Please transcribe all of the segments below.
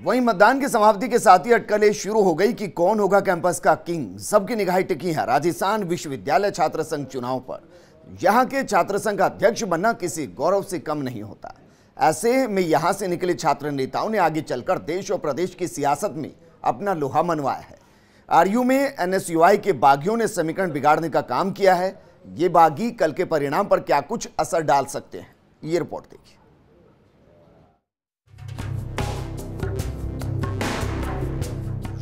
वहीं मतदान की समाप्ति के साथ ही अटकलें शुरू हो गई कि कौन होगा कैंपस का किंग। सबकी निगाहें टिकी है राजस्थान विश्वविद्यालय छात्र संघ चुनाव पर। यहाँ के छात्र संघ का अध्यक्ष बनना किसी गौरव से कम नहीं होता। ऐसे में यहाँ से निकले छात्र नेताओं ने आगे चलकर देश और प्रदेश की सियासत में अपना लोहा मनवाया है। आरयू में एनएसयूआई के बागियों ने समीकरण बिगाड़ने का काम किया है। ये बागी कल के परिणाम पर क्या कुछ असर डाल सकते हैं? ये रिपोर्ट देखिए।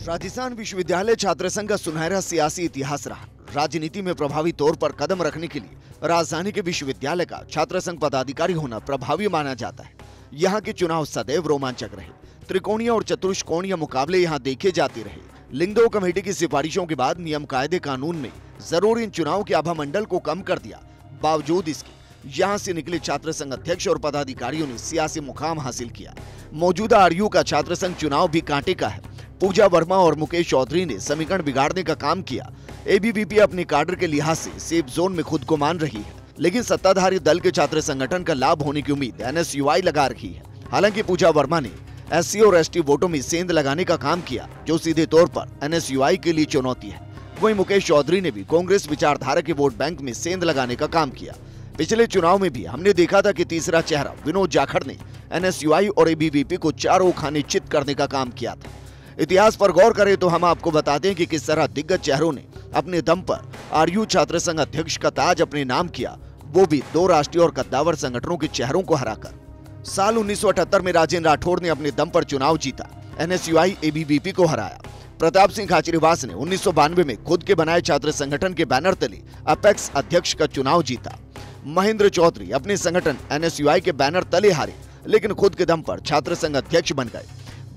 राजस्थान विश्वविद्यालय छात्र संघ का सुनहरा सियासी इतिहास रहा। राजनीति में प्रभावी तौर पर कदम रखने के लिए राजधानी के विश्वविद्यालय का छात्र संघ पदाधिकारी होना प्रभावी माना जाता है। यहाँ के चुनाव सदैव रोमांचक रहे। त्रिकोणीय और चतुष्कोणीय मुकाबले यहाँ देखे जाते रहे। लिंगदो कमेटी की सिफारिशों के बाद नियम कायदे कानून में ज़रूर इन चुनाव के आभा मंडल को कम कर दिया। बावजूद इसके, यहाँ से निकले छात्र संघ अध्यक्ष और पदाधिकारियों ने सियासी मुकाम हासिल किया। मौजूदा आरयू का छात्र संघ चुनाव भी कांटे का है। पूजा वर्मा और मुकेश चौधरी ने समीकरण बिगाड़ने का काम किया। एबीवीपी अपने कार्डर के लिहाज से सेफ़ जोन में खुद को मान रही है, लेकिन सत्ताधारी दल के छात्र संगठन का लाभ होने की उम्मीद एनएसयूआई लगा रही है। हालाँकि पूजा वर्मा ने एससी और एस वोटों में सेंध लगाने का काम किया, जो सीधे तौर पर एनएसयूआई के लिए चुनौती है। वहीं मुकेश चौधरी ने भी कांग्रेस विचारधारा के वोट बैंक में सेंध लगाने का काम किया। पिछले चुनाव में भी हमने देखा था कि तीसरा चेहरा विनोद जाखड़ ने एनएसयूआई और एबीवीपी को चारों खाने चित करने का काम किया था। इतिहास पर गौर करें तो हम आपको बताते हैं कि किस तरह दिग्गज चेहरों ने अपने दम पर आरयू छात्र संघ अध्यक्ष का ताज अपने नाम किया। वो भी दो राष्ट्रीय और कद्दावर संगठनों के चेहरों को हराकर। साल 1978 में राजेंद्र राठौड़ ने अपने दम पर चुनाव जीता। एनएसयूआई एबीवीपी को हराया। प्रताप सिंह खाचरीवास ने उन्नीस सौ बानवे में खुद के बनाए छात्र संगठन के बैनर तले अपेक्स अध्यक्ष का चुनाव जीता। महेंद्र चौधरी अपने संगठन एनएसयूआई के बैनर तले हारे, लेकिन खुद के दम पर छात्र संघ अध्यक्ष बन गए।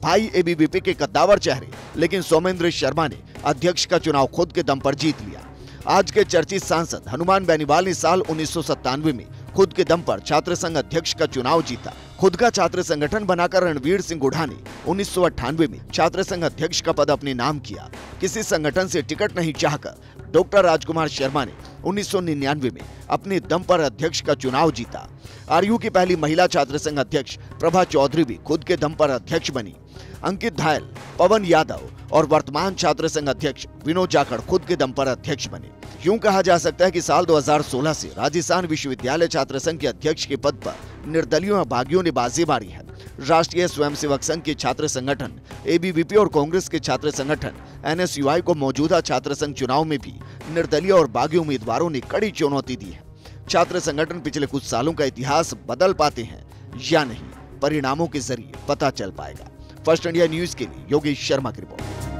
भाई एबीवीपी के कद्दावर चेहरे, लेकिन सोमेंद्र शर्मा ने अध्यक्ष का चुनाव खुद के दम पर जीत लिया। आज के चर्चित सांसद हनुमान बेनीवाल ने साल उन्नीस सौ सत्तानवे में खुद के दम पर छात्र संघ अध्यक्ष का चुनाव जीता। खुद का छात्र संगठन बनाकर रणवीर सिंह गुढ़ा ने उन्नीस सौ अठानवे में छात्र संघ अध्यक्ष का पद अपने नाम किया। किसी संगठन से टिकट नहीं चाहकर डॉक्टर राजकुमार शर्मा ने उन्नीस सौ निन्यानवे में अपने दम पर अध्यक्ष का चुनाव जीता। आरयू की पहली महिला छात्र संघ अध्यक्ष प्रभा चौधरी भी खुद के दम पर अध्यक्ष बनी। अंकित धायल, पवन यादव और वर्तमान छात्र संघ अध्यक्ष विनोद जाखड़ खुद के दम पर अध्यक्ष बने। यूँ कहा जा सकता है कि साल 2016 से राजस्थान विश्वविद्यालय छात्र संघ के अध्यक्ष के पद पर निर्दलीय भागियों ने बाजी मारी है। राष्ट्रीय स्वयंसेवक संघ के छात्र संगठन एबीवीपी और कांग्रेस के छात्र संगठन एनएसयूआई को मौजूदा छात्र संघ चुनाव में भी निर्दलीय और बागी उम्मीदवारों ने कड़ी चुनौती दी है। छात्र संगठन पिछले कुछ सालों का इतिहास बदल पाते हैं या नहीं, परिणामों के ज़रिए पता चल पाएगा। फ़र्स्ट इंडिया न्यूज़ के लिए योगेश शर्मा की रिपोर्ट।